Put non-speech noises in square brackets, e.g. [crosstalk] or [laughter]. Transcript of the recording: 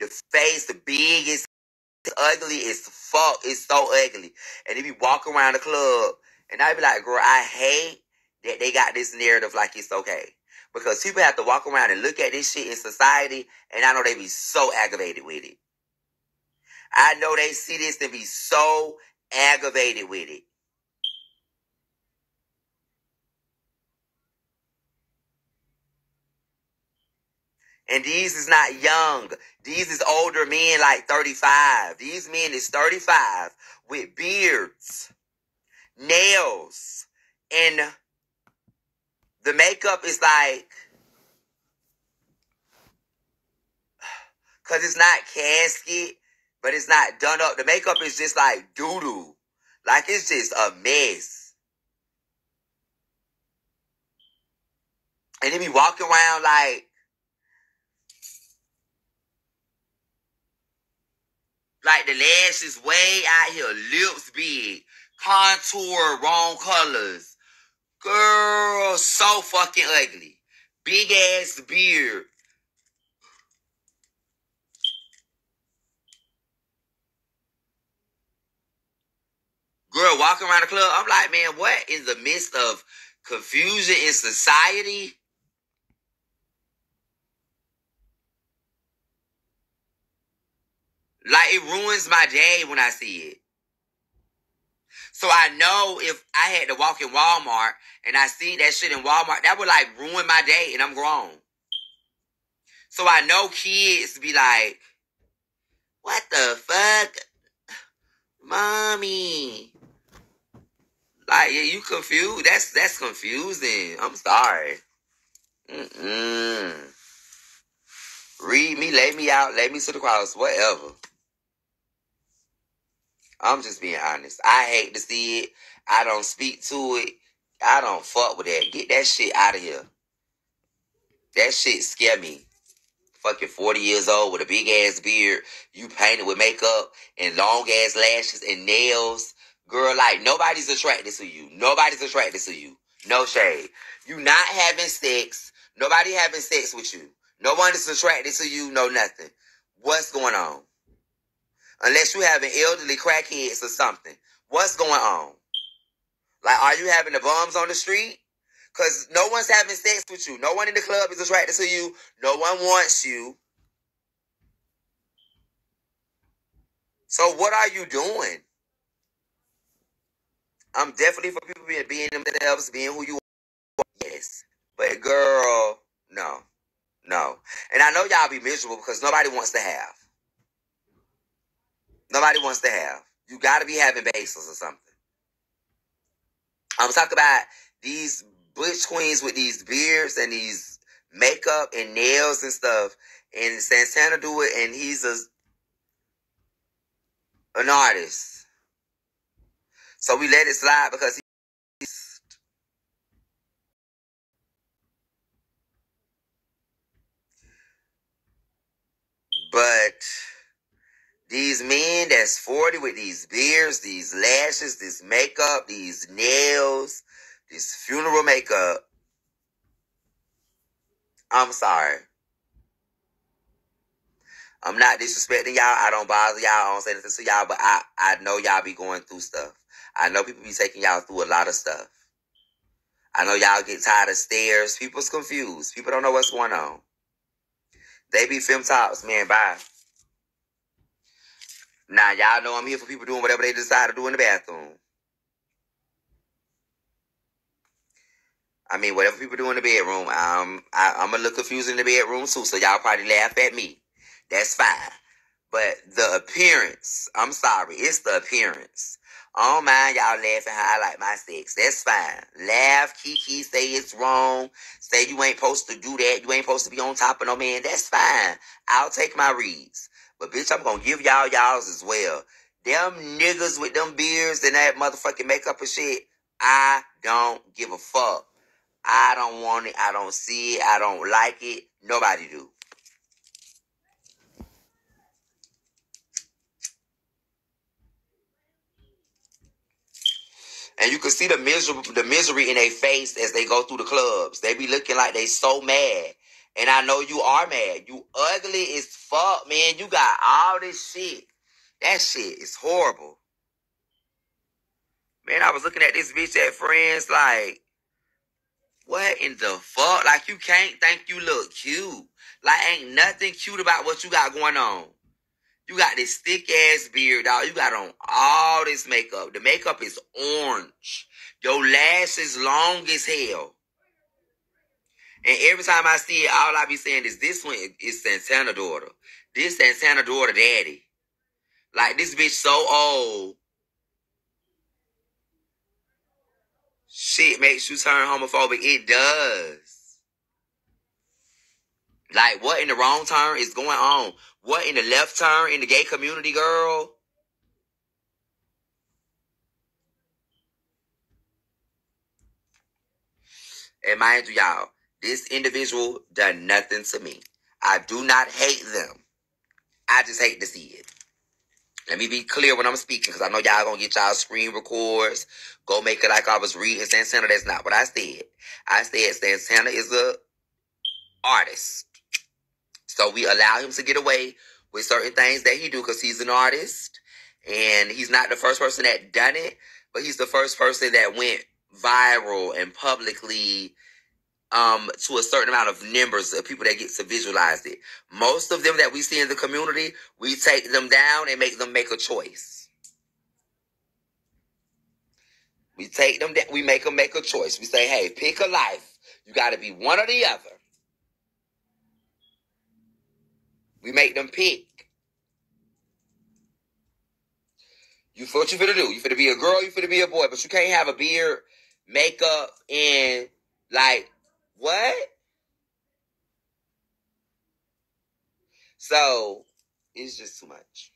The face, the biggest, ugly as fuck. It's so ugly. And if you walk around the club, and I be like, girl, I hate that they got this narrative like it's okay. Because people have to walk around and look at this shit in society, and I know they be so aggravated with it. I know they see this and be so aggravated with it. And these is not young. These is older men like 35. These men is 35 with beards, nails, and the makeup is like, [sighs] cause it's not casket, but it's not done up. The makeup is just like doo doo. Like it's just a mess. And they be walking around like, like the lashes way out here, lips big, contour, wrong colors. Girl, so fucking ugly. Big ass beard. Girl, walking around the club, I'm like, man, what in the midst of confusion in society? Like it ruins my day when I see it. So I know if I had to walk in Walmart and I see that shit in Walmart, that would like ruin my day and I'm grown. So I know kids be like, what the fuck? Mommy. Like, yeah, you confused? That's that's confusing. I'm sorry. Mm-mm. Read me, lay me out, lay me to the cross, whatever. I'm just being honest. I hate to see it. I don't speak to it. I don't fuck with that. Get that shit out of here. That shit scare me. Fucking 40 years old with a big ass beard. You painted with makeup and long ass lashes and nails. Girl, like nobody's attracted to you. Nobody's attracted to you. No shade. You not having sex. Nobody having sex with you. No one is attracted to you. No nothing. What's going on? Unless you having elderly crackheads or something. What's going on? Like, are you having the bums on the street? Because no one's having sex with you. No one in the club is attracted to you. No one wants you. So what are you doing? I'm definitely for people being, being themselves, being who you are. Yes. But girl, no. No. And I know y'all be miserable because nobody wants to have. Nobody wants to have. You got to be having basils or something. I'm talking about these butch queens with these beards and these makeup and nails and stuff. And Santana do it, and he's a an artist. So we let it slide because he's. But these men that's 40 with these beards, these lashes, this makeup, these nails, this funeral makeup. I'm sorry. I'm not disrespecting y'all. I don't bother y'all. I don't say anything to y'all, but I, I know y'all be going through stuff. I know people be taking y'all through a lot of stuff. I know y'all get tired of stares. People's confused. People don't know what's going on. They be film tops, man. Bye. Now y'all know I'm here for people doing whatever they decide to do in the bathroom. I mean, whatever people do in the bedroom, um, I, I'm a little confused in the bedroom too. So y'all probably laugh at me. That's fine. But the appearance, I'm sorry, it's the appearance. Oh I don't mind y'all laughing how I like my sex. That's fine. Laugh, kiki, say it's wrong. Say you ain't supposed to do that. You ain't supposed to be on top of no man. That's fine. I'll take my reads. But bitch, I'm gonna give y'all y'all's as well. Them niggas with them beards and that motherfucking makeup and shit, I don't give a fuck. I don't want it. I don't see it. I don't like it. Nobody do. And you can see the misery, the misery in their face as they go through the clubs. They be looking like they so mad And I know you are mad. You ugly as fuck, man. You got all this shit. That shit is horrible. Man, I was looking at this bitch at friends like, what in the fuck? Like you can't think you look cute. Like ain't nothing cute about what you got going on. You got this thick ass beard, dog. You got on all this makeup. The makeup is orange. Your lashes long as hell. And every time I see it, all I be saying is this one is Santana daughter. This Santana daughter daddy. Like this bitch so old. Shit makes you turn homophobic. It does. Like what in the wrong turn is going on? What in the left turn in the gay community, girl? And mind you, y'all, this individual done nothing to me. I do not hate them. I just hate to see it. Let me be clear when I'm speaking, because I know y'all gonna get y'all screen records. Go make it like I was reading Santana. That's not what I said. I said Santana is a artist. So we allow him to get away with certain things that he do because he's an artist. And he's not the first person that done it, but he's the first person that went viral and publicly um, to a certain amount of numbers of people that get to visualize it. Most of them that we see in the community, we take them down and make them make a choice. We take them down, we make them make a choice. We say, hey, pick a life. You got to be one or the other. We make them pick. You what you finna do? You finna be a girl, you finna be a boy, but you can't have a beard, makeup, and like what? So it's just too much.